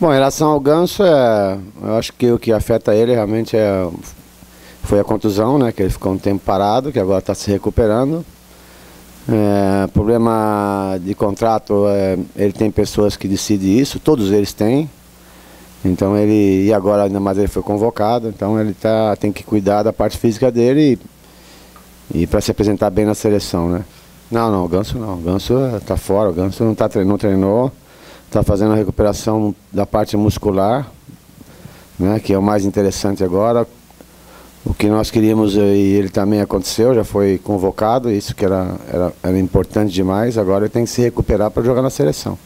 Bom, em relação ao Ganso, é, eu acho que o que afeta ele realmente é, foi a contusão, né? Que ele ficou um tempo parado, que agora está se recuperando. É, problema de contrato, é, ele tem pessoas que decidem isso, todos eles têm. Então ele, e agora ainda mais ele foi convocado, então ele tá, tem que cuidar da parte física dele e, e para se apresentar bem na seleção, né? Não, não, o Ganso não, o Ganso está fora, o Ganso não, tá, não treinou, está fazendo a recuperação da parte muscular, né, que é o mais interessante agora, o que nós queríamos e ele também aconteceu, já foi convocado, isso que era, era, era importante demais, agora ele tem que se recuperar para jogar na seleção.